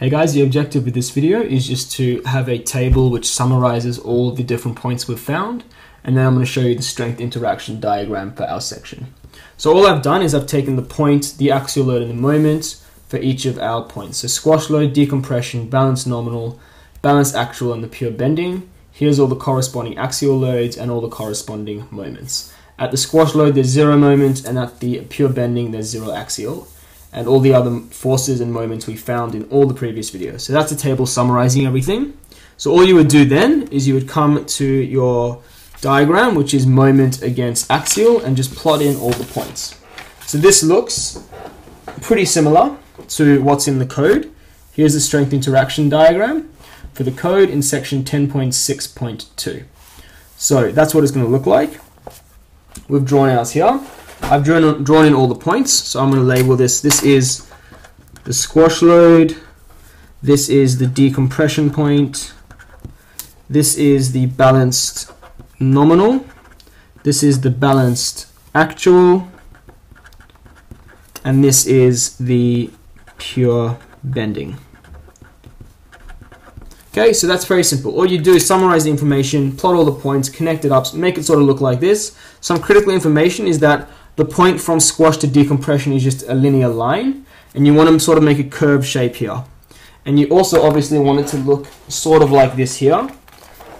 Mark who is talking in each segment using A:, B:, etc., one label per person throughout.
A: Hey guys, the objective with this video is just to have a table which summarizes all the different points we've found, and then I'm going to show you the strength interaction diagram for our section. So all I've done is I've taken the point, the axial load, and the moment for each of our points. So squash load, decompression, balance nominal, balance actual, and the pure bending. Here's all the corresponding axial loads and all the corresponding moments. At the squash load, there's zero moment, and at the pure bending, there's zero axial and all the other forces and moments we found in all the previous videos. So that's a table summarizing everything. So all you would do then is you would come to your diagram, which is moment against axial, and just plot in all the points. So this looks pretty similar to what's in the code. Here's the strength interaction diagram for the code in section 10.6.2. So that's what it's going to look like. We've drawn ours here. I've drawn, drawn in all the points, so I'm going to label this. This is the squash load. This is the decompression point. This is the balanced nominal. This is the balanced actual. And this is the pure bending. Okay, so that's very simple. All you do is summarize the information, plot all the points, connect it up, make it sort of look like this. Some critical information is that the point from squash to decompression is just a linear line, and you want to sort of make a curved shape here. And you also obviously want it to look sort of like this here.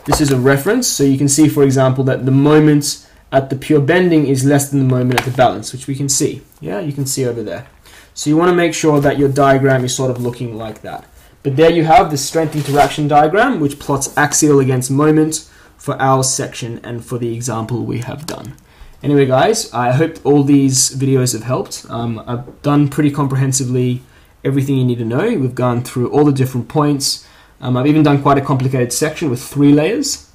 A: This is a reference, so you can see, for example, that the moment at the pure bending is less than the moment at the balance, which we can see. Yeah, you can see over there. So you want to make sure that your diagram is sort of looking like that. But there you have the strength interaction diagram, which plots axial against moment for our section and for the example we have done. Anyway, guys, I hope all these videos have helped. Um, I've done pretty comprehensively everything you need to know. We've gone through all the different points. Um, I've even done quite a complicated section with three layers.